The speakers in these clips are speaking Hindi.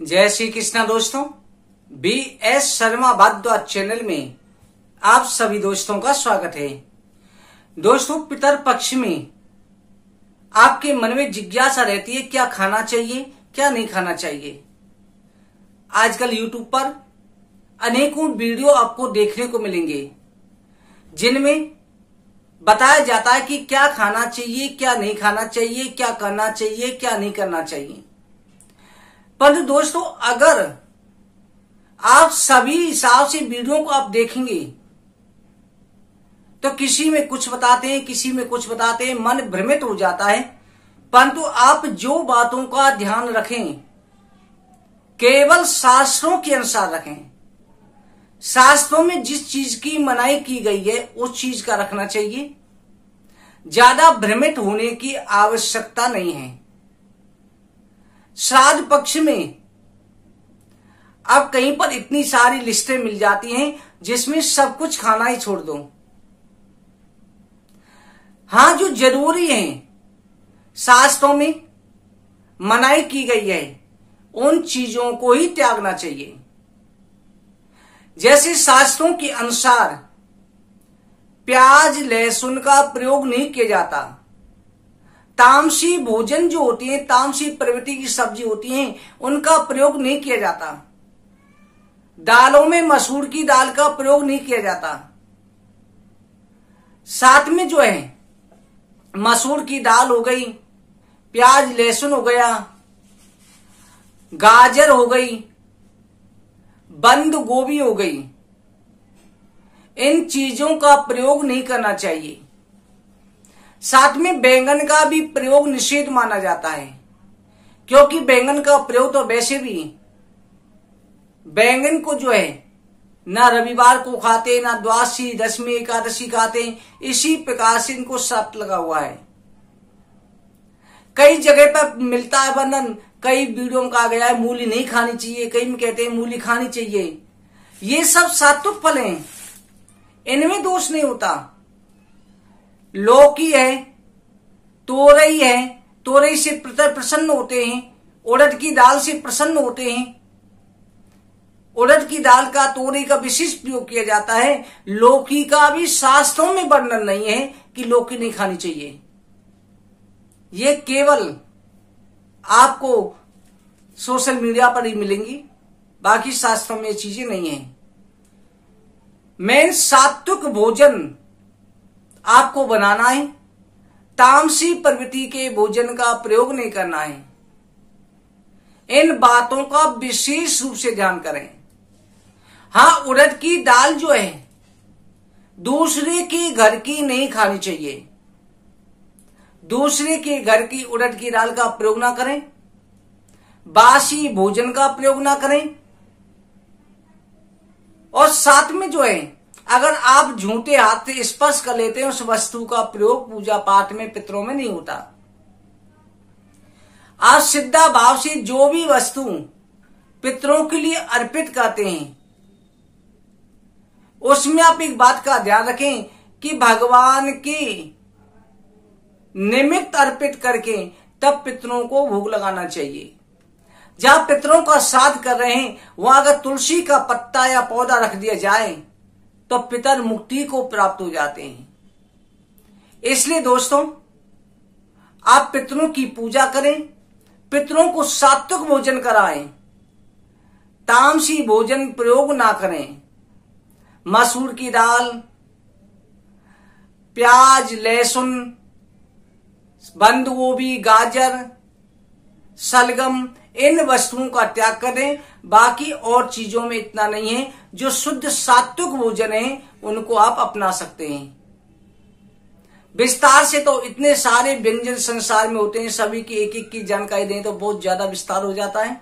जय श्री कृष्णा दोस्तों B S Sharma Bhardwaj channel में आप सभी दोस्तों का स्वागत है। दोस्तों, पितर पक्ष में आपके मन में जिज्ञासा रहती है, क्या खाना चाहिए, क्या नहीं खाना चाहिए। आजकल यूट्यूब पर अनेकों वीडियो आपको देखने को मिलेंगे, जिनमें बताया जाता है कि क्या खाना चाहिए, क्या नहीं खाना चाहिए, क्या करना चाहिए, क्या नहीं करना चाहिए। परंतु दोस्तों, अगर आप सभी हिसाब से वीडियो को आप देखेंगे तो किसी में कुछ बताते हैं, किसी में कुछ बताते हैं, मन भ्रमित हो जाता है। परंतु आप जो बातों का ध्यान रखें, केवल शास्त्रों के अनुसार रखें। शास्त्रों में जिस चीज़ की मनाई की गई है, उस चीज़ का रखना चाहिए। ज़्यादा भ्रमित होने की आवश्यकता नहीं है। श्राद्ध पक्ष में अब कहीं पर इतनी सारी लिस्टें मिल जाती हैं जिसमें सब कुछ खाना ही छोड़ दो। हाँ, जो ज़रूरी है, शास्त्रों में मनाई की गई है, उन चीज़ों को ही त्यागना चाहिए। जैसे शास्त्रों के अनुसार, प्याज लहसुन का प्रयोग नहीं किया जाता। तामसी भोजन जो होती है, तामसी प्रवृत्ति की सब्ज़ी होती है, उनका प्रयोग नहीं किया जाता। दालों में मसूर की दाल का प्रयोग नहीं किया जाता। साथ में जो है, मसूर की दाल हो गई, प्याज, लहसुन हो गया, गाजर हो गई, बंद गोभी हो गई। इन चीज़ों का प्रयोग नहीं करना चाहिए। साथ में बैंगन का भी प्रयोग निषेध माना जाता है। क्योंकि बैंगन का प्रयोग तो वैसे भी बैंगन को जो है, ना रविवार को खाते, ना द्वादशी, दशमी, एकादशी खाते, इसी प्रकार से इनको सप्त लगा हुआ है। कई जगह पर मिलता है वर्णन, कई वीडियो में कहा गया है, मूली नहीं खानी चाहिए, कई में कहते हैं मूली खानी चाहिए। ये सब सात्विक फल हैं। इनमें दोष नहीं होता। लौकी है तोरई है तोरई से प्रसन्न होते हैं उड़द की दाल से प्रसन्न होते हैं। उड़द की दाल का तोरई का विशेष प्रयोग किया जाता है। लौकी का भी शास्त्रों में वर्णन नहीं है कि लौकी नहीं खानी चाहिए। ये केवल आपको सोशल मीडिया पर ही मिलेंगी, बाकी शास्त्रों में चीज़ें नहीं है। मेन सात्विक भोजन आपको बनाना है। तामसी प्रवृत्ति के भोजन का प्रयोग नहीं करना है। इन बातों का विशेष रूप से ध्यान करें। हाँ, उड़द की दाल जो है, दूसरे के घर की नहीं खानी चाहिए। दूसरे के घर की उड़द की दाल का प्रयोग ना करें। बासी भोजन का प्रयोग ना करें। और साथ में जो है अगर आप झूठे हाथ से स्पर्श कर लेते हैं, उस वस्तु का प्रयोग पूजा पाठ में पितरों में नहीं होता। आप सिद्धा भाव से जो भी वस्तु पितरों के लिए अर्पित करते हैं, उसमें आप एक बात का ध्यान रखें कि भगवान की निमित्त अर्पित करके तब पितरों को भोग लगाना चाहिए। जहाँ पितरों का साध कर रहे हैं, वहाँ अगर तुलसी का पत्ता या पौधा रख दिया जाए तो पितर मुक्ति को प्राप्त हो जाते हैं। इसलिए दोस्तों, आप पितरों की पूजा करें, पितरों को सात्विक भोजन कराएँ, तामसी भोजन प्रयोग ना करें। मसूर की दाल, प्याज, लहसुन, बंद गोभी, गाजर सलगम इन वस्तुओं का त्याग करें। बाकी और चीज़ों में इतना नहीं है। जो शुद्ध सात्विक भोजन है, उनको आप अपना सकते हैं। विस्तार से तो इतने सारे व्यंजन संसार में होते हैं, सभी की एक एक की जानकारी दें तो बहुत ज़्यादा विस्तार हो जाता है।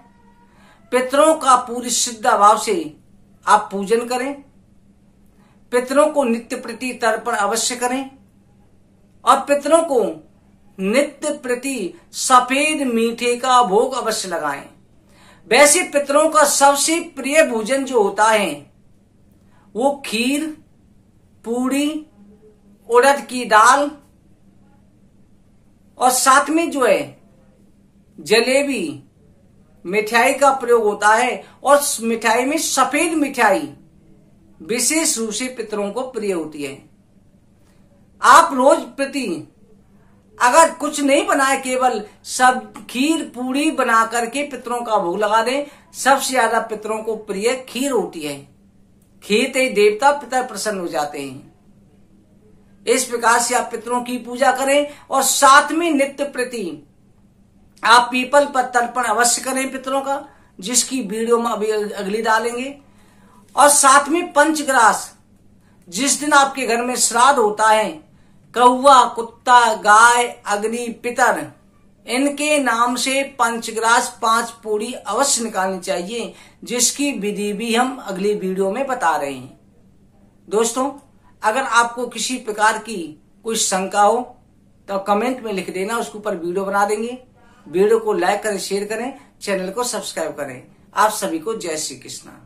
पितरों का पूरी सिद्ध भाव से आप पूजन करें। पितरों को नित्य प्रति तर्पण अवश्य करें। और पितरों को नित्य प्रति सफ़ेद मीठे का भोग अवश्य लगाएँ। वैसे पितरों का सबसे प्रिय भोजन जो होता है, वो खीर, पूड़ी, उड़द की दाल और साथ में जो है, जलेबी, मिठाई का प्रयोग होता है और मिठाई में सफ़ेद मिठाई विशेष रूप से पितरों को प्रिय होती है। आप रोज प्रति अगर कुछ नहीं बनाए, केवल सब खीर पूड़ी बना करके पितरों का भोग लगा दें, सबसे ज़्यादा पितरों को प्रिय खीर होती है। खीर ही देवता पितर प्रसन्न हो जाते हैं। इस प्रकार से आप पितरों की पूजा करें और साथ में नित्य प्रति आप पीपल पर तर्पण अवश्य करें पितरों का, जिसकी वीडियो में अभी अगली डालेंगे। और साथ में पंचग्रास, जिस दिन आपके घर में श्राद्ध होता है कौआ कुत्ता, गाय, अग्नि, पितर, इनके नाम से पंचग्रास पाँच पूरी अवश्य निकालनी चाहिए, जिसकी विधि भी हम अगली वीडियो में बता रहे हैं। दोस्तों, अगर आपको किसी प्रकार की कोई शंका हो तो कमेंट में लिख देना, उसके ऊपर वीडियो बना देंगे। वीडियो को लाइक करें, शेयर करें, चैनल को सब्सक्राइब करें। आप सभी को जय श्री कृष्णा।